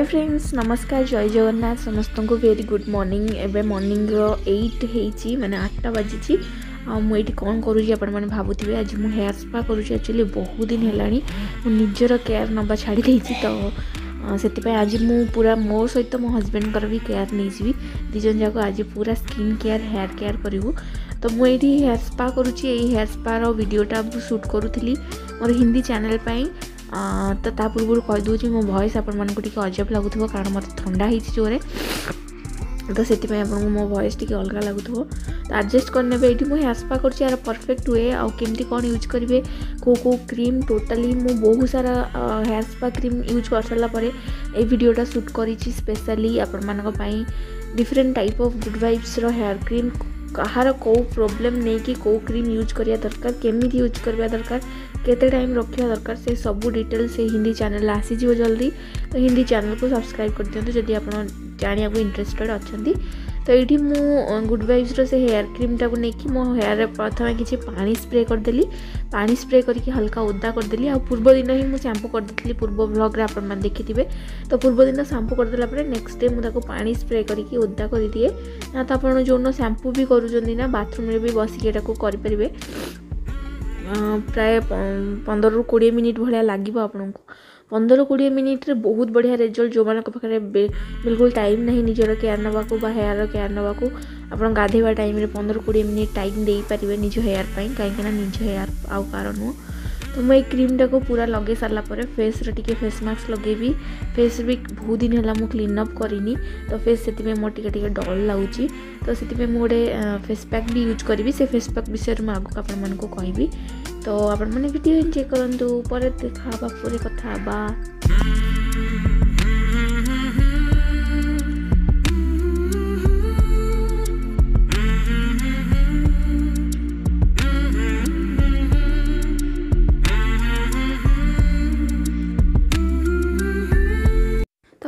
Hi friends नमस्कार जय जगन्नाथ समस्त को वेरी गुड मॉर्निंग एवं मॉर्निंग रो एट हो मैंने आठटा बाजी मुझे कौन करूँ आप भावुवे आज मुझे हेयर स्पा करूँ एक्चुअली बहुत दिन है निजर केयार नवा छाड़ी तो से आज मुझे पूरा मो सहित मो हजबैंड भी केयार नहीं जी दिजन जाक आज पूरा स्किन केयार हेयर केयार करूँ तो मुझे हेयर स्पा करुच्ची हेयर स्पार भिडटा सुट करी मोर हिंदी चैनल पर ତ ତା ପୂର୍ବରୁ କହିଦେଉଛି ମୋ ଭଏସ୍ ଆପଣମାନଙ୍କୁ ଟିକେ ଅଜବ ଲାଗୁଥିବ କାରଣ ମୋତେ ଥଣ୍ଡା ହେଇଛି ଜୋରେ ତ ସେଥିପାଇଁ ଆପଣଙ୍କୁ ମୋ ଭଏସ୍ ଟିକେ ଅଲଗା ଲାଗୁଥିବ ତ ଆଡ଼ଜଷ୍ଟ କରିନେବେ ଏଇଠି ମୁଁ ଆଶା କରୁଛି ଏହାର ପରଫେକ୍ଟ ୱେ ଆଉ କେମିତି କ'ଣ ୟୁଜ୍ କରିବେ କେଉଁ କେଉଁ କ୍ରିମ୍ ଟୋଟାଲି ମୁଁ ବହୁତ ସାରା ହେୟାର ସ୍ପା କ୍ରିମ୍ ୟୁଜ୍ କରିସାରିଲା ପରେ ଏଇ ଭିଡ଼ିଓଟା ସୁଟ୍ କରିଛି ସ୍ପେଶାଲି ଆପଣମାନଙ୍କ ପାଇଁ ଡିଫରେଣ୍ଟ ଟାଇପ୍ ଅଫ୍ ଗୁଡ଼୍ ଭାଇବ୍ସର ହେୟାର କ୍ରିମ୍ କାହାର କେଉଁ ପ୍ରୋବ୍ଲେମ୍ ନେଇକି କେଉଁ କ୍ରିମ୍ ୟୁଜ୍ କରିବା ଦରକାର କେମିତି ୟୁଜ୍ କରିବା ଦରକାର କେତେ ଟାଇମ୍ ରଖିବା ଦରକାର ସେ ସବୁ ଡିଟେଲ୍ ସେ ହିନ୍ଦୀ ଚ୍ୟାନେଲ୍ ଆସିଯିବ ଜଲ୍ଦି ହିନ୍ଦୀ ଚ୍ୟାନେଲ୍କୁ ସବସ୍କ୍ରାଇବ୍ କରିଦିଅନ୍ତୁ ଯଦି ଆପଣ ଜାଣିବାକୁ ଇଣ୍ଟରେଷ୍ଟେଡ଼୍ ଅଛନ୍ତି ତ ଏଇଠି ମୁଁ ଗୁଡ଼୍ ଭାଇବ୍ସର ସେ ହେୟାର କ୍ରିମ୍ଟାକୁ ନେଇକି ମୋ ହେୟାରରେ ପ୍ରଥମେ କିଛି ପାଣି ସ୍ପ୍ରେ କରିଦେଲି ପାଣି ସ୍ପ୍ରେ କରିକି ହାଲକା ଓଦା କରିଦେଲି ଆଉ ପୂର୍ବ ଦିନ ହିଁ ମୁଁ ଶ୍ୟାମ୍ପୁ କରିଦେଇଥିଲି ପୂର୍ବ ବ୍ଲଗ୍ରେ ଆପଣମାନେ ଦେଖିଥିବେ ତ ପୂର୍ବ ଦିନ ଶ୍ୟାମ୍ପୁ କରିଦେଲା ପରେ ନେକ୍ସଟ ଡେ ମୁଁ ତାକୁ ପାଣି ସ୍ପ୍ରେ କରିକି ଓଦା କରିଦିଏ ନା ତ ଆପଣ ଯେଉଁଦିନ ଶ୍ୟାମ୍ପୁ ବି କରୁଛନ୍ତି ନା ବାଥରୁମ୍ରେ ବି ବସିକି ଏଟାକୁ କରିପାରିବେ ପ୍ରାୟ ପନ୍ଦରରୁ କୋଡ଼ିଏ ମିନିଟ୍ ଭଳିଆ ଲାଗିବ ଆପଣଙ୍କୁ पंदर कोड़े मिनिट्रे बहुत बढ़िया रेजल्ट जो मैं बिलकुल टाइम ना निजर केयार नाक हेयर केयार नाक आप गाधवा टाइम पंदर कोड़े मिनिट टाइम दे पारे निज हेयर कहीं निज हेयर आउ कार नु तो मुझे क्रीम टाक पूरा लगे सारापर फेस रे फेस मास्क लगे भी फेस भी बहुत दिन है मुझे क्लीन करनी तो फेस से मोर टे डल लगुच तो से मुझे गोटे फेस पैक भी यूज करी से फेस पैक विषय में आगे आपण मूँ कहबी તો આપણને વિડીયો એન્જોય કરો તો પરત દેખા બપોરે કથા બા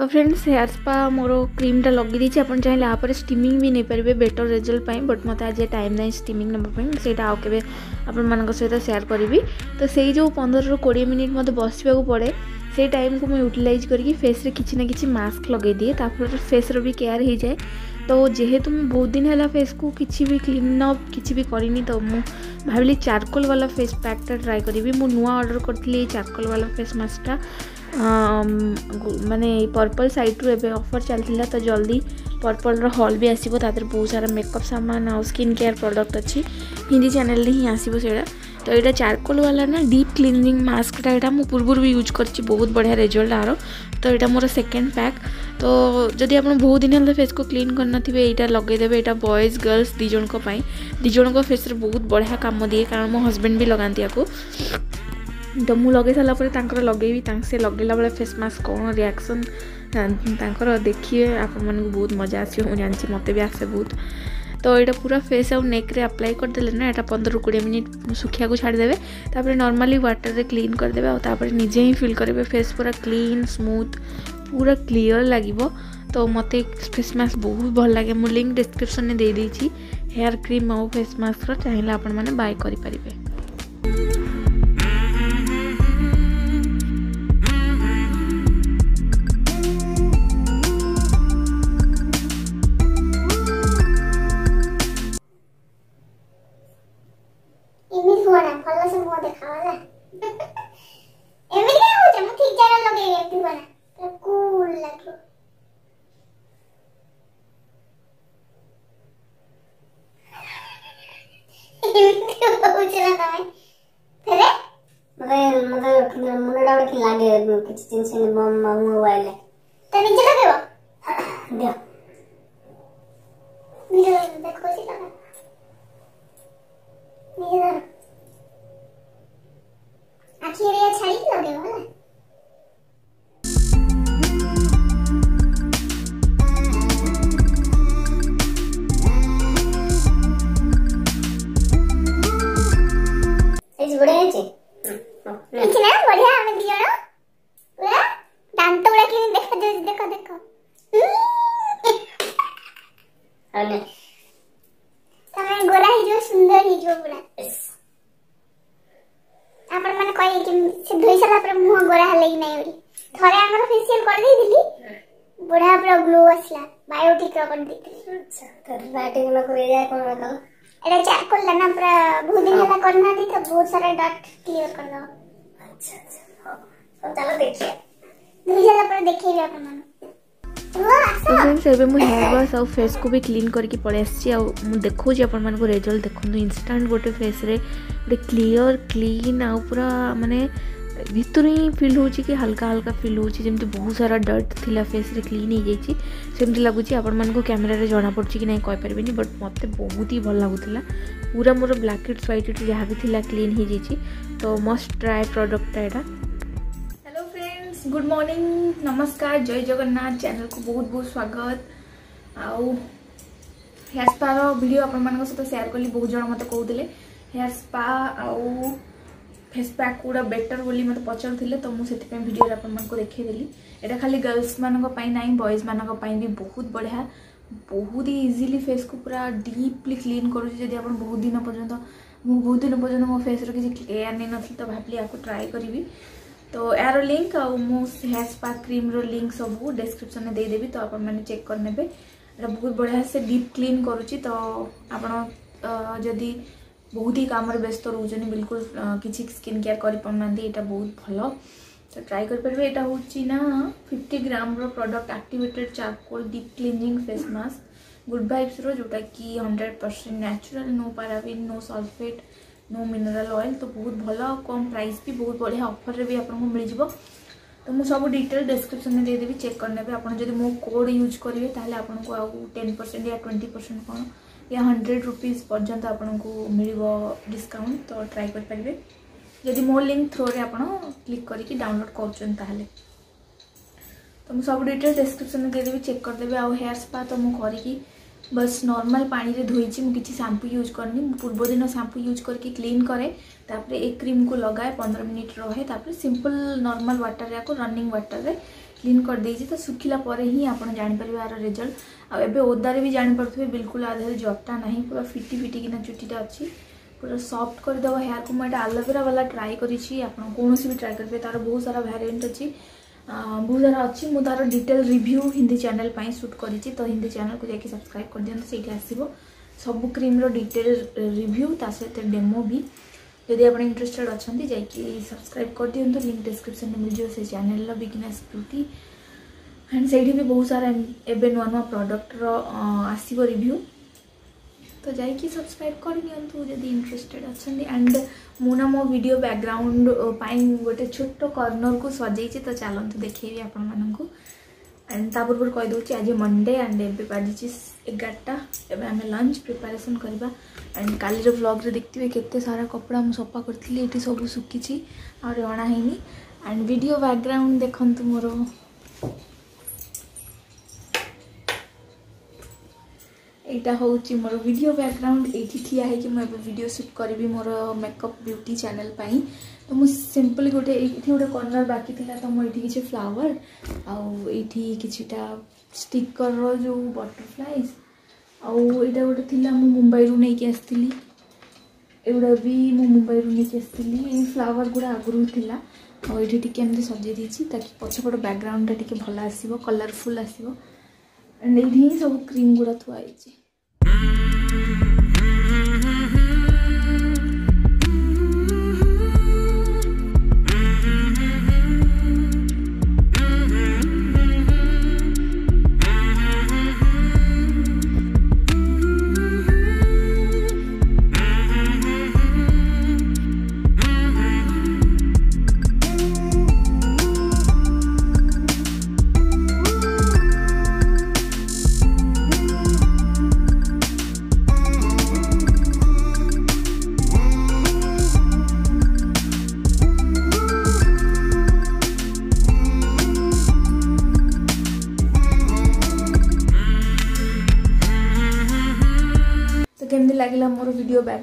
তো ଫ୍ରେଣ୍ଡସ୍ ହେୟାର ସ୍ପା ମୋର କ୍ରିମ୍ଟା ଲଗାଇ ଦେଇଛି ଆପଣ ଚାହିଁଲେ ଆ ପରେ ଷ୍ଟିମିଂ ବି ନେଇପାରିବେ ବେଟର୍ ରେଜଲ୍ଟ ପାଇଁ ବଟ୍ ମୋତେ ଆଜି ଟାଇମ୍ ନାହିଁ ଷ୍ଟିମିଂ ନେବା ପାଇଁ ସେଇଟା ଆଉ କେବେ ଆପଣମାନଙ୍କ ସହିତ ସେୟାର କରିବି ତ ସେଇ ଯେଉଁ ପନ୍ଦରରୁ କୋଡ଼ିଏ ମିନିଟ୍ ମୋତେ ବସିବାକୁ ପଡ଼େ ସେଇ ଟାଇମ୍କୁ ମୁଁ ୟୁଟିଲାଇଜ୍ କରିକି ଫେସ୍ରେ କିଛି ନା କିଛି ମାସ୍କ ଲଗାଇ ଦିଏ ତା ଫଳରେ ଫେସ୍ର ବି କେୟାର ହେଇଯାଏ ତ ଯେହେତୁ ମୁଁ ବହୁତ ଦିନ ହେଲା ଫେସ୍କୁ କିଛି ବି କ୍ଲିନ୍ ଅପ୍ କିଛି ବି କରିନି ତ ମୁଁ ଭାବିଲି ଚାରକୋଲ୍ ବାଲା ଫେସ୍ ପ୍ୟାକ୍ଟା ଟ୍ରାଏ କରିବି ମୁଁ ନୂଆ ଅର୍ଡ଼ର୍ କରିଥିଲି ଏଇ ଚାରକୋଲ୍ ବାଲା ଫେସ୍ ମାସ୍କଟା ମାନେ ପର୍ପଲ୍ ସାଇଟ୍ରୁ ଏବେ ଅଫର୍ ଚାଲିଥିଲା ତ ଜଲ୍ଦି ପର୍ପଲ୍ର ହଲ୍ ବି ଆସିବ ତା ଦେହରେ ବହୁତ ସାରା ମେକଅପ୍ ସାମାନ ଆଉ ସ୍କିନ୍ କେୟାର୍ ପ୍ରଡ଼କ୍ଟ ଅଛି ହିନ୍ଦୀ ଚ୍ୟାନେଲ୍ରେ ହିଁ ଆସିବ ସେଇଟା ତ ଏଇଟା ଚାରକୋଲ୍ ବାଲା ନା ଡିପ୍ କ୍ଲିନିଂ ମାସ୍କଟା ଏଇଟା ମୁଁ ପୂର୍ବରୁ ବି ୟୁଜ୍ କରିଛି ବହୁତ ବଢ଼ିଆ ରେଜଲ୍ଟ ଆର ତ ଏଇଟା ମୋର ସେକେଣ୍ଡ ପ୍ୟାକ୍ ତ ଯଦି ଆପଣ ବହୁତ ଦିନ ହେଲା ଫେସ୍କୁ କ୍ଲିନ୍ କରିନଥିବେ ଏଇଟା ଲଗାଇଦେବେ ଏଇଟା ବଏଜ୍ ଗର୍ଲସ୍ ଦୁଇ ଜଣଙ୍କ ପାଇଁ ଦୁଇ ଜଣଙ୍କ ଫେସ୍ରେ ବହୁତ ବଢ଼ିଆ କାମ ଦିଏ କାରଣ ମୋ ହଜବେଣ୍ଡ ବି ଲଗାନ୍ତି ୟାକୁ ତ ମୁଁ ଲଗେଇ ସାରିଲା ପରେ ତାଙ୍କର ଲଗେଇବି ତାଙ୍କ ସେ ଲଗେଇଲା ବେଳେ ଫେସ୍ ମାସ୍କ କ'ଣ ରିଆକ୍ସନ୍ ତାଙ୍କର ଦେଖିବେ ଆପଣମାନଙ୍କୁ ବହୁତ ମଜା ଆସିବ ମୁଁ ଜାଣିଛି ମୋତେ ବି ଆସେ ବହୁତ ତ ଏଇଟା ପୁରା ଫେସ୍ ଆଉ ନେକ୍ରେ ଆପ୍ଲାଏ କରିଦେଲେ ନା ଏଇଟା ପନ୍ଦରରୁ କୋଡ଼ିଏ ମିନିଟ୍ ଶୁଖିବାକୁ ଛାଡ଼ିଦେବେ ତାପରେ ନର୍ମାଲି ୱାଟର୍ରେ କ୍ଲିନ୍ କରିଦେବେ ଆଉ ତାପରେ ନିଜେ ହିଁ ଫିଲ୍ କରିବେ ଫେସ୍ ପୁରା କ୍ଲିନ୍ ସ୍ମୁଥ୍ ପୁରା କ୍ଲିଅର୍ ଲାଗିବ ତ ମୋତେ ଫେସ୍ ମାସ୍କ ବହୁତ ଭଲ ଲାଗେ ମୁଁ ଲିଙ୍କ୍ ଡିସ୍କ୍ରିପ୍ସନ୍ରେ ଦେଇଦେଇଛି ହେୟାର୍ କ୍ରିମ୍ ଆଉ ଫେସ୍ ମାସ୍କର ଚାହିଁଲେ ଆପଣମାନେ ବାଏ କରିପାରିବେ ಮುನ್ನಡವಳಕ್ಕೆ ಲಾಗಿ ಕಿಚಿ ತಿನ್ಸಿನ ಮೊಮ್ಮಗ ಮೊಬೈಲ್ ತನಿಗೆ ಲಗೇವ ದ್ಯಾ हो ना તમે ગોરા હીરો સુંદર હીરો પુરા આપણ મને કોઈ કે ધોઈ સારા પર મુહ ગોરા હલેઈ ଥରେ ଆମର ଫେସିଆଲ କରିଦେଇଥିଲି ବୁଢା ପୁରା ଗ୍ଲୋ ଆସିଲା ବାୟୋଟିକ୍ ର କରିଦେବ ଏଇଟା ଚାକ୍ କରିଲା ନା ପୁରା ବହୁତ ଦିନ କରିନାହାନ୍ତି ତ ବହୁତ ସାରା ଡଟ୍ କ୍ଲିୟର କରିଦେବ ଦେଖିବା ପରେ ଦେଖେଇବି ଆପଣମାନଙ୍କୁ देखें सर मु हेयर वाश आउ फेस को भी क्लीन करके पलि आखुच रेजल्ट देखूँ इनस्टांट गोटे फेस रे गोटे क्लीयर क्लीन आउ पूरा मानने भितर ही फिल हो कि हल्का हल्का फिल होती बहुत सारा डर्ट थी फेस रे क्लीन होमती लगुच कैमेर में जना पड़ी कि नहीं कहीपर बट मत बहुत ही भल लगुला पूरा मोर ब्लाकेट व्वैट जहाँ भी थी क्लीन हो तो मस्ट ट्राए प्रडक्टा गुड मर्णिङ नमस्कार ଜୟ ଜଗନ୍ନାଥ ଚ୍ୟାନେଲକୁ ବହୁତ ବହୁତ ସ୍ୱାଗତ ଆଉ ହେୟାର ସ୍ପାର ଭିଡ଼ିଓ ଆପଣମାନଙ୍କ ସହିତ ସେୟାର କଲି ବହୁତ ଜଣ ମୋତେ କହୁଥିଲେ ହେୟାର ସ୍ପା ଆଉ ଫେସ୍ ପ୍ୟାକ୍ ଗୁଡ଼ା ବେଟର୍ ବୋଲି ମୋତେ ପଚାରୁଥିଲେ ତ ମୁଁ ସେଥିପାଇଁ ଭିଡ଼ିଓରେ ଆପଣମାନଙ୍କୁ ଦେଖେଇଦେଲି ଏଇଟା ଖାଲି ଗର୍ଲସମାନଙ୍କ ପାଇଁ ନାହିଁ ବଏଜମାନଙ୍କ ପାଇଁ ବି ବହୁତ ବଢ଼ିଆ ବହୁତ ହି ଇଜିଲି ଫେସ୍କୁ ପୁରା ଡିପ୍ଲି କ୍ଲିନ୍ କରୁଛି ଯଦି ଆପଣ ବହୁତ ଦିନ ପର୍ଯ୍ୟନ୍ତ ମୁଁ ବହୁତ ଦିନ ପର୍ଯ୍ୟନ୍ତ ମୋ ଫେସ୍ର କିଛି କ୍ଲିୟର୍ ନେଇନଥିଲି ତ ଭାବିଲି ୟାକୁ ଟ୍ରାଏ କରିବି तो यार लिंक आउ हेयर स्पा क्रीम रो लिंक सब डिस्क्रिप्शन में देदेवि तो आप चेक कर बहुत बढ़िया से डीप क्लीन करुच्ची तो आप जदि बहुत ही कम व्यस्त रोचन बिल्कुल किसी स्किन केयर करना बहुत भल तो ट्राए करेंगे यहाँ हूँ ना fifty gram product activated charcoal deep cleansing face mask good vibes रो जोटा कि hundred percent natural no paraben no sulphate no mineral oil तो बहुत भल कम प्राइस भी बहुत बढ़िया अफर भी आपको मिल जाव तो मुझे सब डिटेल डिस्क्रिप्सन में देदेवी चेक करने आदि मो कोड यूज करेंगे तो आपको टेन परसेंट या ट्वेंटी परसेंट कौन या हंड्रेड रुपीज पर्यटन आपको मिल डिस्काउंट तो ट्राए करेंगे जदि मो लिंक थ्रो आप क्लिक करके डाउनलोड कर तो मुझे सब डिटेल डिस्क्रिप्सन में देदेवी चेक करदे आयार स्पा तो मुझे बस नर्माल पाने धोई मुझे शाम्पू यूज करनी पूर्व दिन शाम्पू यूज करके क्लीन कै तापर ए क्रीम को लगाए पंद्रह मिनिट रहे तापर सिंपल नर्माल वाटर या रनिंग वाटर रे क्लीन करदे तो सुखला ही आप जापर यार रेजल्ट आए ओदार भी जापे बिलकुल आधे जटा ना पूरा फिटी फिटिकिना चुटीटा अच्छी पूरा सफ्ट करदेव हेयर को मुझे आलोवेरा वाला ट्राए कर भी ट्राए करेंगे तार बहुत सारा भेरिएंट अच्छी बहुत सारा अच्छी मु तार डिटेल रिव्यू हिंदी चैनल पर सुट कर तो हिंदी चैनल को जाकि सब्सक्राइब कर दिखाँ से आसो सब क्रीम्र डिटेल रिव्यू ता सहित डेमो भी जदि आप इंटरेस्टेड अच्छा जाकि सब्सक्राइब कर दिखाँ लिंक डिस्क्रिप्सन में मिल जाओ से चैनल बिगनेस ब्यूटी एंड से भी बहुत सारा एवं नुआ नुआ प्रडक्टर आसव रिव्यू तो जाकि सब्सक्राइब कर दिखाँ इंटरेस्टेड अच्छा एंड ମୁଁ ନା ମୋ ଭିଡ଼ିଓ ବ୍ୟାକ୍ଗ୍ରାଉଣ୍ଡ ପାଇଁ ଗୋଟେ ଛୋଟ କର୍ଣ୍ଣରକୁ ସଜେଇଛି ତ ଚାଲନ୍ତୁ ଦେଖେଇବି ଆପଣମାନଙ୍କୁ ଆଣ୍ଡ ତା ପୂର୍ବରୁ କହିଦେଉଛି ଆଜି ମଣ୍ଡେ ଆଣ୍ଡ ଏବେ ବାଜିଛି ଏଗାରଟା ଏବେ ଆମେ ଲଞ୍ଚ ପ୍ରିପାରେସନ୍ କରିବା ଆଣ୍ଡ କାଲିର ବ୍ଲଗ୍ରେ ଦେଖିଥିବେ କେତେ ସାରା କପଡ଼ା ମୁଁ ସଫା କରିଥିଲି ଏଠି ସବୁ ଶୁଖିଛି ଆହୁରି ଅଣା ହେଇନି ଆଣ୍ଡ ଭିଡ଼ିଓ ବ୍ୟାକ୍ଗ୍ରାଉଣ୍ଡ ଦେଖନ୍ତୁ ମୋର এইটা ହେଉଛି ମୋର ଭିଡ଼ିଓ ବ୍ୟାକଗ୍ରାଉଣ୍ଡ ଏଇଠି ଠିଆ ହେଇକି ମୁଁ ଏବେ ଭିଡ଼ିଓ ସୁଟ୍ କରିବି ମୋର ମେକଅପ୍ ବ୍ୟୁଟି ଚ୍ୟାନେଲ୍ ପାଇଁ ତ ମୁଁ ସିମ୍ପଲି ଗୋଟେ ଏଇଠି ଗୋଟେ କର୍ଣ୍ଣର୍ ବାକି ଥିଲା ତ ମୁଁ ଏଇଠି କିଛି ଫ୍ଲାୱାର୍ ଆଉ ଏଇଠି କିଛିଟା ଷ୍ଟିକର୍ର ଯେଉଁ ବଟରଫ୍ଲାଏ ଆଉ ଏଇଟା ଗୋଟେ ଥିଲା ମୁଁ ମୁମ୍ବାଇରୁ ନେଇକି ଆସିଥିଲି ଏଗୁଡ଼ା ବି ମୁଁ ମୁମ୍ବାଇରୁ ନେଇକି ଆସିଥିଲି ଏଇ ଫ୍ଲାୱାର୍ ଗୁଡ଼ା ଆଗରୁ ଥିଲା ଆଉ ଏଇଠି ଟିକେ ଏମିତି ସଜେଇ ଦେଇଛି ତାକି ପଛପଟ ବ୍ୟାକଗ୍ରାଉଣ୍ଡଟା ଟିକେ ଭଲ ଆସିବ କଲର୍ଫୁଲ୍ ଆସିବ ଆଣ୍ଡ ଏଇଠି ହିଁ ସବୁ କ୍ରିମ୍ ଗୁଡ଼ା ଥୁଆ ହେଇଛି mm-hmm.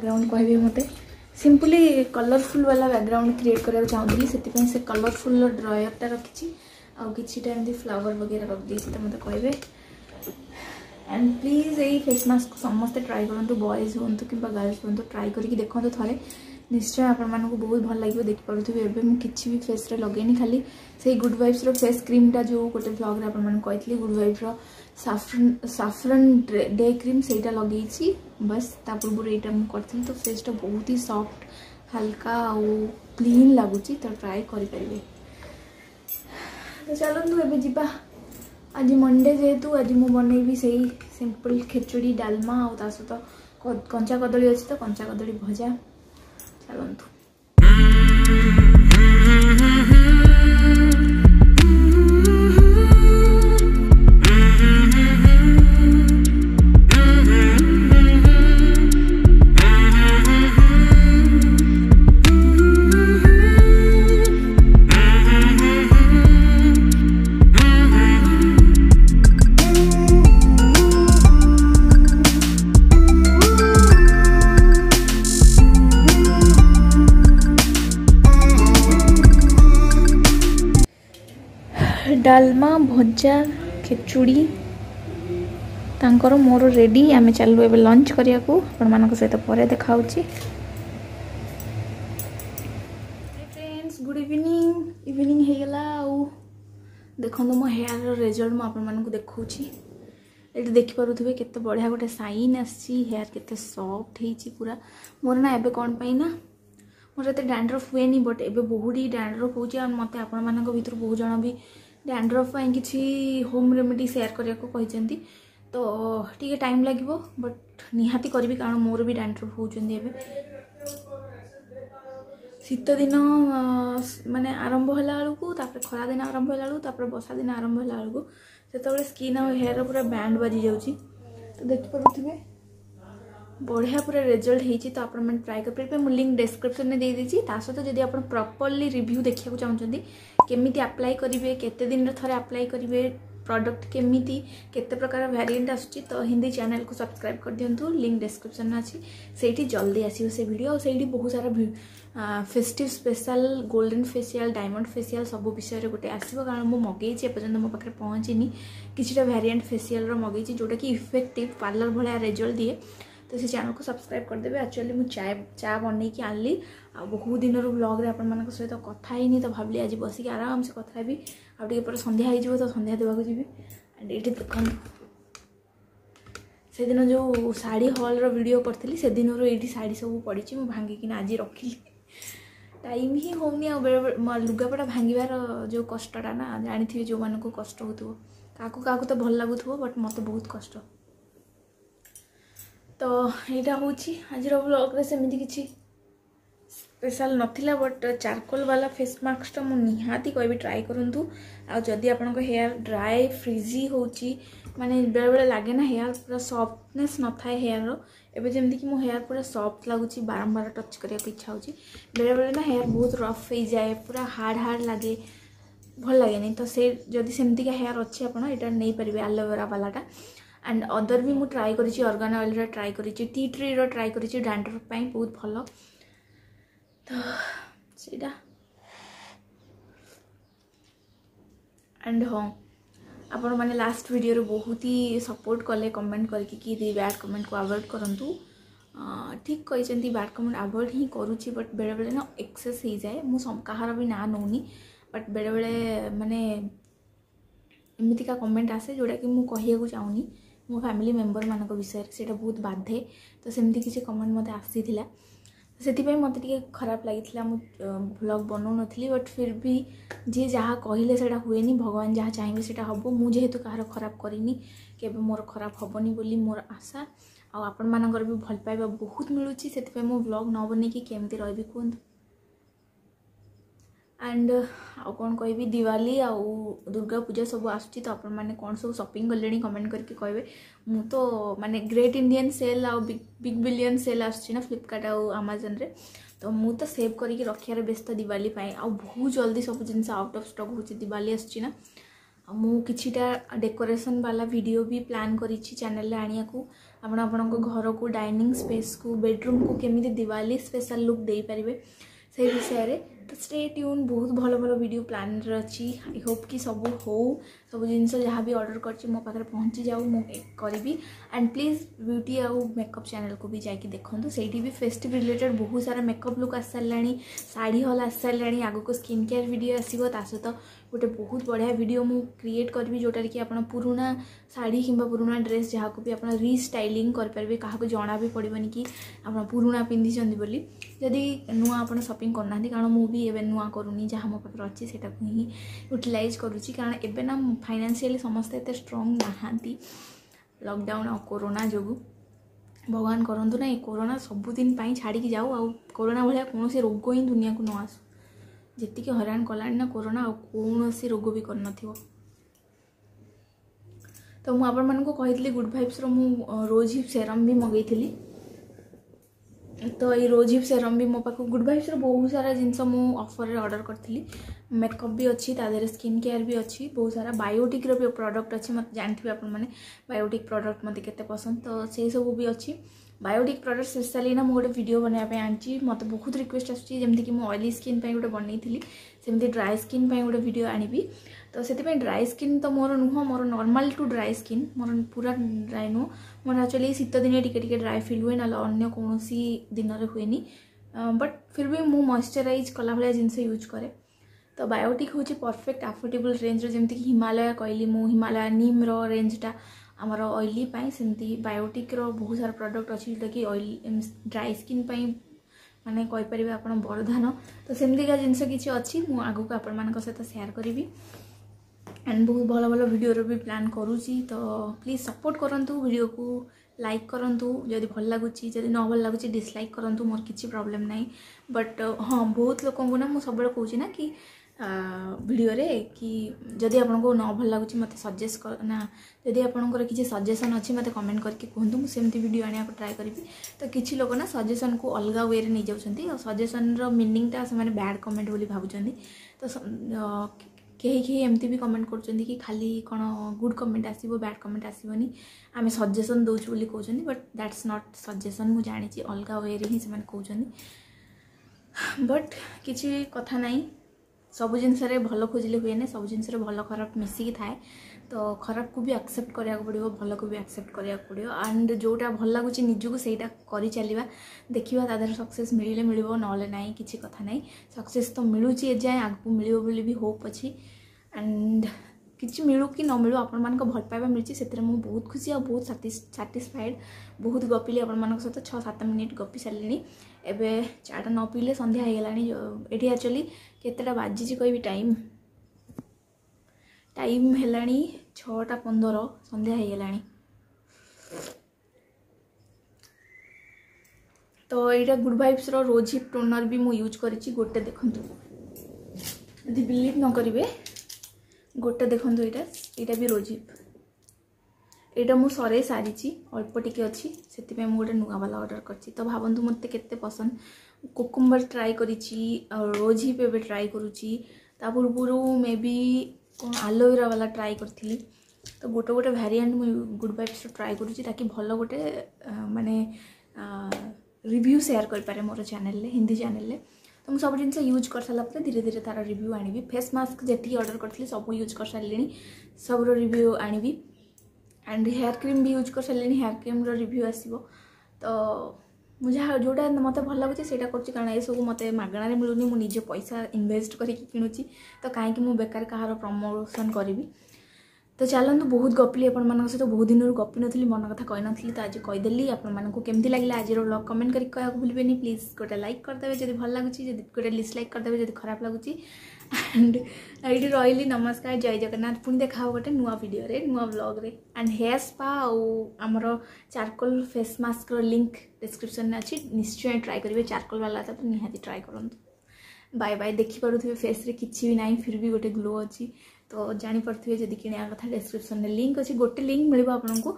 ବ୍ୟାକ୍ଗ୍ରାଉଣ୍ଡ କହିବେ ମୋତେ ସିମ୍ପଲି କଲରଫୁଲ୍ ବାଲା ବ୍ୟାକ୍ଗ୍ରାଉଣ୍ଡ କ୍ରିଏଟ୍ କରିବାକୁ ଚାହୁଁଥିଲି ସେଥିପାଇଁ ସେ କଲରଫୁଲ୍ର ଡ୍ରୟର୍ଟା ରଖିଛି ଆଉ କିଛିଟା ଏମିତି ଫ୍ଲାୱାର୍ ବଗେରା ରଖିଦେଇଛି ତ ମୋତେ କହିବେ ଆଣ୍ଡ ପ୍ଲିଜ୍ ଏଇ ଫେସ୍ ମାସ୍କ ସମସ୍ତେ ଟ୍ରାଏ କରନ୍ତୁ ବଏଜ୍ ହୁଅନ୍ତୁ କିମ୍ବା ଗାର୍ଲସ୍ ହୁଅନ୍ତୁ ଟ୍ରାଏ କରିକି ଦେଖନ୍ତୁ ଥରେ ନିଶ୍ଚୟ ଆପଣମାନଙ୍କୁ ବହୁତ ଭଲ ଲାଗିବ ଦେଖିପାରୁଥିବେ ଏବେ ମୁଁ କିଛି ବି ଫେସ୍ରେ ଲଗେଇନି ଖାଲି ସେଇ ଗୁଡ଼୍ ୱାଇବ୍ସର ଫେସ୍ କ୍ରିମ୍ଟା ଯେଉଁ ଗୋଟେ ବ୍ଲଗ୍ରେ ଆପଣମାନଙ୍କୁ କହିଥିଲି ଗୁଡ଼୍ ୱାଇବ୍ସର ସାଫ୍ରନ୍ ସାଫ୍ରନ୍ ଡେ କ୍ରିମ୍ ସେଇଟା ଲଗେଇଛି ବସ୍ ତା ପୂର୍ବରୁ ଏଇଟା ମୁଁ କରିଥିଲି ତ ଫେସ୍ଟା ବହୁତ ହି ସଫ୍ଟ ହାଲକା ଆଉ କ୍ଲିନ୍ ଲାଗୁଛି ତ ଟ୍ରାଏ କରିପାରିବେ ତ ଚାଲନ୍ତୁ ଏବେ ଯିବା ଆଜି ମଣ୍ଡେ ଯେହେତୁ ଆଜି ମୁଁ ବନେଇବି ସେଇ ସିମ୍ପଲ୍ ଖେଚୁଡ଼ି ଡାଲମା ଆଉ ତା ସହିତ କଞ୍ଚା କଦଳୀ ଅଛି ତ କଞ୍ଚା କଦଳୀ ଭଜା ଚାଲନ୍ତୁ ଡାଲମା ଭଜା ଖେଚୁଡ଼ି ତାଙ୍କର ମୋର ରେଡ଼ି ଆମେ ଚାଲିଲୁ ଏବେ ଲଞ୍ଚ କରିବାକୁ ଆପଣମାନଙ୍କ ସହିତ ପରେ ଦେଖାହେଉଛି ଫ୍ରେଣ୍ଡସ୍ ଗୁଡ଼ ଇଭିନିଂ ଇଭିନିଂ ହେଇଗଲା ଆଉ ଦେଖନ୍ତୁ ମୋ ହେୟାରର ରେଜଲ୍ଟ ମୁଁ ଆପଣମାନଙ୍କୁ ଦେଖାଉଛି ଏଠି ଦେଖିପାରୁଥିବେ କେତେ ବଢ଼ିଆ ଗୋଟେ ସାଇନ୍ ଆସିଛି ହେୟାର କେତେ ସଫ୍ଟ ହେଇଛି ପୁରା ମୋର ନା ଏବେ କ'ଣ ପାଇଁ ନା ମୋର ଏତେ ଡ୍ୟାଣ୍ଡ୍ରଫ୍ ହୁଏନି ବଟ୍ ଏବେ ବହୁତ ହିଁ ଡ୍ୟାଣ୍ଡ୍ରଫ୍ ହେଉଛି ଆଉ ମୋତେ ଆପଣମାନଙ୍କ ଭିତରୁ ବହୁତ ଜଣ ବି ଡ୍ୟାଣ୍ଡ୍ରଫ୍ ପାଇଁ କିଛି ହୋମ୍ ରେମେଡ଼ି ସେୟାର କରିବାକୁ କହିଛନ୍ତି ତ ଟିକେ ଟାଇମ୍ ଲାଗିବ ବଟ୍ ନିହାତି କରିବି କାରଣ ମୋର ବି ଡ୍ୟାଣ୍ଡ୍ରଫ୍ ହେଉଛନ୍ତି ଏବେ ଶୀତଦିନ ମାନେ ଆରମ୍ଭ ହେଲା ବେଳକୁ ତାପରେ ଖରାଦିନ ଆରମ୍ଭ ହେଲା ବେଳକୁ ତାପରେ ବର୍ଷା ଦିନ ଆରମ୍ଭ ହେଲା ବେଳକୁ ସେତେବେଳେ ସ୍କିନ୍ ଆଉ ହେୟାର ପୁରା ବ୍ୟାଣ୍ଡ ବାଜିଯାଉଛି ତ ଦେଖିପାରୁଥିବେ বঢ়িয়া পুরা রেজল্ট হয়েছি তো আপনার ট্রাই করে মু লিঙ্ক ডেসক্রিপশনে দিয়ে দিয়েছি তা সহ যদি আপনার প্রপরলি রিভিউ দেখা চাহুন কেমিটি আপ্লাই করবে কেতে দিন থরে আপ্লাই করবে প্রডক্ট কেমিটি কেতে প্রকার ভ্যারিয়েন্ট আসুচি তো হিন্দি চ্যানেল কু সবসক্রাইব করে দিও লিঙ্ক ডেসক্রিপশন আছে সেইটি জলদি আসব সে ভিডিও সেইটি বহু সারা festive special golden facial diamond facial সবু বিষয়ে গোটে আসব কারণ মু মগাইছি এপর্যন্ত মো পাখে পৌঁছিনি কিছুটা ভ্যারিয়েন্ট ফেসিয়ালর মগাইছি যেটা কি ইফেক্টিভ পার্লার ভাল রেজল্ট দিয়ে तो सी चैनल को सब्सक्राइब कर करदे एक्चुअली मुझे चाय चाय बनई कि आनली आ बहुत दिन ब्लग्रे आप सहित कथी तो भाली आज बस कि आराम से कथ आ आगे पर सन्या हो तो सन्या देवा जी एंड ये देख से दिन जो शाढ़ी हल्र भिड करी से दिन ये शाढ़ी सब पड़ी मुझे भांगिकी आज रखिली टाइम ही हो लुगापटा भांगार जो कष्टा ना जानी जो मानक कष्ट हो क्या क्या तो भल लगुव बट मत बहुत कष्ट तो यहाँ हूँ आज ब्लग सेमती किसी स्पेशल नाला बट चारकोल वाला फेस मास्कटा मुझे निहती ट्राए करूँ आदि आप हेयर ड्राए फ्रिजी हो मैंने बेले बेले लगे ना हेयर पूरा सफ्टने न था हेयर एवं जमीक मो हेयर पूरा सफ्ट लगुच बारंबार टच करने इच्छा होती हेयर बहुत रफ हो जाए पूरा हार्ड हार्ड लगे भल लगे नहीं तो से जदि सेमती हेयर अच्छे आपड़ा नहीं पारे आलोवेरा वालाटा ଆଣ୍ଡ ଅଦର ବି ମୁଁ ଟ୍ରାଏ କରିଛି ଅର୍ଗାନ୍ ଅଏଲ୍ର ଟ୍ରାଏ କରିଛି ଟି ଟ୍ରିର ଟ୍ରାଏ କରିଛି ଡ୍ୟାଣ୍ଡ୍ରଫ୍ ପାଇଁ ବହୁତ ଭଲ ତ ସେଇଟା ଆଣ୍ଡ ହଁ ଆପଣମାନେ ଲାଷ୍ଟ ଭିଡ଼ିଓରେ ବହୁତ ହି ସପୋର୍ଟ କଲେ କମେଣ୍ଟ କରିକି କି ଦି ବ୍ୟାଡ୍ କମେଣ୍ଟକୁ ଆଭଏଡ଼୍ କରନ୍ତୁ ଠିକ୍ କହିଛନ୍ତି ବ୍ୟାଡ୍ କମେଣ୍ଟ ଆଭଏଡ଼୍ ହିଁ କରୁଛି ବଟ୍ ବେଳେବେଳେ ନା ଏକ୍ସେସ୍ ହେଇଯାଏ ମୁଁ କାହାର ବି ନାଁ ନେଉନି ବଟ୍ ବେଳେବେଳେ ମାନେ ଏମିତିକା କମେଣ୍ଟ ଆସେ ଯେଉଁଟାକି ମୁଁ କହିବାକୁ ଚାହୁଁନି ମୋ ଫ୍ୟାମିଲି ମେମ୍ବରମାନଙ୍କ ବିଷୟରେ ସେଇଟା ବହୁତ ବାଧେ ତ ସେମିତି କିଛି କମେଣ୍ଟ ମୋତେ ଆସିଥିଲା ସେଥିପାଇଁ ମୋତେ ଟିକେ ଖରାପ ଲାଗିଥିଲା ମୁଁ ବ୍ଲଗ୍ ବନାଉନଥିଲି ବଟ୍ ଫିର୍ ବି ଯିଏ ଯାହା କହିଲେ ସେଇଟା ହୁଏନି ଭଗବାନ ଯାହା ଚାହିଁବେ ସେଇଟା ହେବ ମୁଁ ଯେହେତୁ କାହାର ଖରାପ କରିନି କେବେ ମୋର ଖରାପ ହେବନି ବୋଲି ମୋର ଆଶା ଆଉ ଆପଣମାନଙ୍କର ବି ଭଲ ପାଇବା ବହୁତ ମିଳୁଛି ସେଥିପାଇଁ ମୁଁ ବ୍ଲଗ୍ ନ ବନେଇକି କେମିତି ରହିବି କୁହନ୍ତୁ एंड आँ कह दिवाली आ दुर्गा पूजा सब आस कौन सब सपिंग गले कमेंट करके कह तो मैंने ग्रेट इंडियान सेल आउ बिग बिलियन सेल आस फ्लीपकार्ट आमाजन में तो मुझे सेव करके रखे व्यस्त दिवाली आ बहुत जल्दी सब जिन आउट अफ स्टक् दिवाली आस मुझा डेकोरेसन बाला भिड भी प्लां कर चेल आने को आप घर को डाइनिंग स्पेस को बेडरूम को कमी दिवाली स्पेशल लुक दे पारे से विषय में तो स्टे ट्यून बहुत भल भल भिड प्लान अच्छी आई होप कि सब हो सब जिन जहाँ भी अर्डर करो पाखे पहुँची जाऊ करी एंड प्लीज ब्यूटी आउ मेकअप चेल को भी जाकि देखूँ से भी फेस्ट रिलेटेड बहुत सारा मेकअप लुक आस सारा शाढ़ी हल आस सारा आगे स्किन केयार भिड आसो ଗୋଟେ ବହୁତ ବଢ଼ିଆ ଭିଡ଼ିଓ ମୁଁ କ୍ରିଏଟ୍ କରିବି ଯେଉଁଟାରେ କି ଆପଣ ପୁରୁଣା ଶାଢ଼ୀ କିମ୍ବା ପୁରୁଣା ଡ୍ରେସ୍ ଯାହାକୁ ବି ଆପଣ ରିଷ୍ଟାଇଲିଂ କରିପାରିବେ କାହାକୁ ଜଣା ବି ପଡ଼ିବନି କି ଆପଣ ପୁରୁଣା ପିନ୍ଧିଛନ୍ତି ବୋଲି ଯଦି ନୂଆ ଆପଣ ସପିଂ କରୁନାହାନ୍ତି କାରଣ ମୁଁ ବି ଏବେ ନୂଆ କରୁନି ଯାହା ମୋ ପାଖରେ ଅଛି ସେଇଟାକୁ ହିଁ ୟୁଟିଲାଇଜ୍ କରୁଛି କାରଣ ଏବେ ନା ଫାଇନାନ୍ସିଆଲି ସମସ୍ତେ ଏତେ ଷ୍ଟ୍ରଙ୍ଗ ନାହାନ୍ତି ଲକଡାଉନ୍ ଆଉ କୋରୋନା ଯୋଗୁଁ ଭଗବାନ କରନ୍ତୁ ନା ଏ କୋରୋନା ସବୁଦିନ ପାଇଁ ଛାଡ଼ିକି ଯାଉ ଆଉ କୋରୋନା ଭଳିଆ କୌଣସି ରୋଗ ହିଁ ଦୁନିଆକୁ ନ ଆସୁ ଯେତିକି ହଇରାଣ କଲାଣି ନା କରୋନା ଆଉ କୌଣସି ରୋଗ ବି କରିନଥିବ ତ ମୁଁ ଆପଣମାନଙ୍କୁ କହିଥିଲି ଗୁଡ଼୍ ଭାଇବ୍ସର ମୁଁ ରୋଜ୍ ହିପ୍ ସେରମ୍ ବି ମଗେଇଥିଲି ତ ଏଇ ରୋଜ୍ ହିପ୍ ସେରମ୍ ବି ମୋ ପାଖକୁ ଗୁଡ଼୍ ଭାଇବ୍ସର ବହୁତ ସାରା ଜିନିଷ ମୁଁ ଅଫର୍ରେ ଅର୍ଡ଼ର କରିଥିଲି ମେକଅପ୍ ବି ଅଛି ତା ଦେହରେ ସ୍କିନ୍ କେୟାର୍ ବି ଅଛି ବହୁତ ସାରା ବାୟୋଟିକ୍ର ବି ପ୍ରଡ଼କ୍ଟ ଅଛି ମୋତେ ଜାଣିଥିବେ ଆପଣମାନେ ବାୟୋଟିକ୍ ପ୍ରଡ଼କ୍ଟ ମୋତେ କେତେ ପସନ୍ଦ ତ ସେଇସବୁ ବି ଅଛି बायोटिक प्रडक्ट स्पेशाली ना ମୁଁ ଗୋଟେ ଭିଡ଼ିଓ ବନେଇବା ପାଇଁ ଆଣିଛି ମୋତେ ବହୁତ ରିକ୍ୱେଷ୍ଟ ଆସୁଛି ଯେମିତିକି ମୁଁ ଅଏଲି ସ୍କିନ୍ ପାଇଁ ଗୋଟେ ବନେଇଥିଲି ସେମିତି ଡ୍ରାଏ ସ୍କିନ୍ ପାଇଁ ଗୋଟେ ଭିଡ଼ିଓ ଆଣିବି ତ ସେଥିପାଇଁ ଡ୍ରାଏ ସ୍କିନ୍ ତ ମୋର ନୁହଁ ମୋର ନର୍ମାଲ୍ ଟୁ ଡ୍ରାଏ ସ୍କିନ୍ ମୋର ପୁରା ଡ୍ରାଏ ନୁହଁ ମୋର ଆକ୍ଚୁଆଲି ଶୀତ ଦିନେ ଟିକେ ଟିକେ ଡ୍ରାଏ ଫିଲ୍ ହୁଏ ନହେଲେ ଅନ୍ୟ କୌଣସି ଦିନରେ ହୁଏନି ବଟ୍ ଫିର୍ ବି ମୁଁ ମଏଶ୍ଚରାଇଜ୍ କଲାଭଳିଆ ଜିନିଷ ୟୁଜ୍ କରେ ତ ବାୟୋଟିକ୍ ହେଉଛି ପରଫେକ୍ଟ ଆଫୋର୍ଡେବଲ୍ ରେଞ୍ଜର ଯେମିତିକି ହିମାଳୟ କହିଲି ମୁଁ ହିମାଳୟ ନିମ୍ର ରେଞ୍ଜଟା आमर अएली बायोटिक्र बहुत सारा प्रडक्ट अच्छे जोटा कि ड्राई स्किन मैंने कहींपर आप बड़धान तो सेमती जिनस किसी अच्छी मुझे आगे आपण मान सहित सेयार करी एंड बहुत भल भल भिडर भी प्लां करूँ तो प्लीज सपोर्ट करूँ भिड को लाइक करूँ जब भल लगुच न भल लगुच डिसलैक् करूँ मोर किसी प्रोब्लेम ना बट हाँ बहुत लोग सब कौन ना कि ଭିଡ଼ିଓରେ କି ଯଦି ଆପଣଙ୍କୁ ନ ଭଲ ଲାଗୁଛି ମୋତେ ସଜେଷ୍ଟ କର ନା ଯଦି ଆପଣଙ୍କର କିଛି ସଜେସନ୍ ଅଛି ମୋତେ କମେଣ୍ଟ କରିକି କୁହନ୍ତୁ ମୁଁ ସେମିତି ଭିଡ଼ିଓ ଆଣିବାକୁ ଟ୍ରାଏ କରିବି ତ କିଛି ଲୋକ ନା ସଜେସନ୍କୁ ଅଲଗା ୱେରେ ନେଇଯାଉଛନ୍ତି ଆଉ ସଜେସନ୍ର ମିନିଂଟା ସେମାନେ ବ୍ୟାଡ଼୍ କମେଣ୍ଟ ବୋଲି ଭାବୁଛନ୍ତି ତ କେହି କେହି ଏମିତି ବି କମେଣ୍ଟ କରୁଛନ୍ତି କି ଖାଲି କ'ଣ ଗୁଡ଼୍ କମେଣ୍ଟ ଆସିବ ବ୍ୟାଡ଼୍ କମେଣ୍ଟ ଆସିବନି ଆମେ ସଜେସନ୍ ଦେଉଛୁ ବୋଲି କହୁଛନ୍ତି ବଟ୍ ଦ୍ୟାଟ୍ସ ନଟ୍ ସଜେସନ୍ ମୁଁ ଜାଣିଛି ଅଲଗା ୱେରେ ହିଁ ସେମାନେ କହୁଛନ୍ତି ବଟ୍ କିଛି କଥା ନାହିଁ सब भल खोजे हुए ना सब जिन भल खराब मिसिकी थाए तो खराब को भी आक्सेप्ट कराया पड़ो भल को भी आक्सेप्ट कराया पड़ो आंड जोटा भल लगुच निजुक से चलिया देखा तरह सक्से मिले मिल ना कि कथ ना सक्से तो मिलूँ ए जाए आगे मिले बोली भी होप अच्छी एंड किसी मिलू कि न मिलू आपण भल पाइबा मिली से मुझे बहुत खुशी और बहुत साटिस्फाइड बहुत गपिली आपत छः सात मिनिट गपी सारे एवं चाटा न पीले सन्ध्याला ये आचुअली କେତେଟା ବାଜିଛି କହିବି ଟାଇମ୍ ଟାଇମ୍ ହେଲାଣି ଛଅଟା ପନ୍ଦର ସନ୍ଧ୍ୟା ହେଇଗଲାଣି ତ ଏଇଟା ଗୁଡ୍ ଭାଇବ୍ସର ରୋଜ୍ ହିପ୍ ଟୋନର୍ ବି ମୁଁ ୟୁଜ୍ କରିଛି ଗୋଟେ ଦେଖନ୍ତୁ ଯଦି ବିଲିଭ୍ ନ କରିବେ ଗୋଟେ ଦେଖନ୍ତୁ ଏଇଟା ଏଇଟା ବି ରୋଜ୍ ହିପ୍ ଏଇଟା ମୁଁ ସରେଇ ସାରିଛି ଅଳ୍ପ ଟିକେ ଅଛି ସେଥିପାଇଁ ମୁଁ ଗୋଟେ ନୂଆବାଲା ଅର୍ଡ଼ର୍ କରିଛି ତ ଭାବନ୍ତୁ ମୋତେ କେତେ ପସନ୍ଦ କୁକୁମ୍ବର ଟ୍ରାଏ କରିଛି ଆଉ ରୋଜ୍ ହିପ୍ ଏବେ ଟ୍ରାଏ କରୁଛି ତା ପୂର୍ବରୁ ମେ ବି କ'ଣ ଆଲୋଭେରା ବାଲା ଟ୍ରାଏ କରିଥିଲି ତ ଗୋଟେ ଗୋଟେ ଭ୍ୟାରିଆଣ୍ଟ ମୁଁ ଗୁଡ଼୍ ଭାଇବ୍ସର ଟ୍ରାଏ କରୁଛି ତାକି ଭଲ ଗୋଟେ ମାନେ ରିଭ୍ୟୁ ସେୟାର କରିପାରେ ମୋର ଚ୍ୟାନେଲରେ ହିନ୍ଦୀ ଚ୍ୟାନେଲରେ ତ ମୁଁ ସବୁ ଜିନିଷ ୟୁଜ୍ କରିସାରିଲା ପରେ ଧୀରେ ଧୀରେ ତା'ର ରିଭ୍ୟୁ ଆଣିବି ଫେସ୍ ମାସ୍କ ଯେତିକି ଅର୍ଡ଼ର କରିଥିଲି ସବୁ ୟୁଜ୍ କରିସାରିଲିଣି ସବୁର ରିଭ୍ୟୁ ଆଣିବି ଆଣ୍ଡ ହେୟାର କ୍ରିମ୍ ବି ୟୁଜ୍ କରିସାରିଲିଣି ହେୟାର କ୍ରିମ୍ର ରିଭ୍ୟୁ ଆସିବ ତ ମୁଁ ଯାହା ଯେଉଁଟା ମୋତେ ଭଲ ଲାଗୁଛି ସେଇଟା କରୁଛି କାରଣ ଏସବୁ ମୋତେ ମାଗଣାରେ ମିଳୁନି ମୁଁ ନିଜେ ପଇସା ଇନଭେଷ୍ଟ କରିକି କିଣୁଛି ତ କାହିଁକି ମୁଁ ବେକାର କାହାର ପ୍ରମୋସନ୍ କରିବି ତ ଚାଲନ୍ତୁ ବହୁତ ଗପିଲି ଆପଣମାନଙ୍କ ସହିତ ବହୁତ ଦିନରୁ ଗପି ନଥିଲି ମନ କଥା କହିନଥିଲି ତ ଆଜି କହିଦେଲି ଆପଣମାନଙ୍କୁ କେମିତି ଲାଗିଲା ଆଜିର ବ୍ଲଗ୍ କମେଣ୍ଟ କରିକି କହିବାକୁ ଭୁଲିବେନି ପ୍ଲିଜ୍ ଗୋଟେ ଲାଇକ୍ କରିଦେବେ ଯଦି ଭଲ ଲାଗୁଛି ଯଦି ଗୋଟେ ଲିଷ୍ଟ ଲାଇକ୍ କରିଦେବେ ଯଦି ଖରାପ ଲାଗୁଛି ଆଣ୍ଡ ଏଇଠି ରହିଲି ନମସ୍କାର ଜୟ ଜଗନ୍ନାଥ ପୁଣି ଦେଖା ହେବ ଗୋଟେ ନୂଆ ଭିଡ଼ିଓରେ ନୂଆ ବ୍ଲଗ୍ରେ ଆଣ୍ଡ ହେୟାର୍ ସ୍ପା ଆଉ ଆମର ଚାର୍କୋଲ୍ ଫେସ୍ ମାସ୍କର ଲିଙ୍କ୍ ଡିସ୍କ୍ରିପ୍ସନ୍ରେ ଅଛି ନିଶ୍ଚୟ ଟ୍ରାଏ କରିବେ ଚାର୍କୋଲ୍ ବାଲା ତ ନିହାତି ଟ୍ରାଏ କରନ୍ତୁ ବାଏ ବାଏ ଦେଖିପାରୁଥିବେ ଫେସ୍ରେ କିଛି ବି ନାହିଁ ଫିର୍ ବି ଗୋଟେ ଗ୍ଲୋ ଅଛି ତ ଜାଣିପାରୁଥିବେ ଯଦି କିଣିବା କଥା ଡେସ୍କ୍ରିପସନ୍ରେ ଲିଙ୍କ୍ ଅଛି ଗୋଟେ ଲିଙ୍କ୍ ମିଳିବ ଆପଣଙ୍କୁ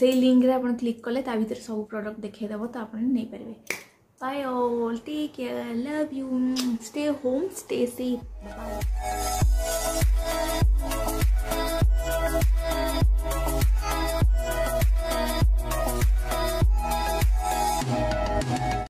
ସେଇ ଲିଙ୍କ୍ରେ ଆପଣ କ୍ଲିକ୍ କଲେ ତା ଭିତରେ ସବୁ ପ୍ରଡ଼କ୍ଟ ଦେଖାଇଦେବ ତ ଆପଣ ନେଇପାରିବେ Bye all. Take care. Love you. Stay home. Stay safe. Bye.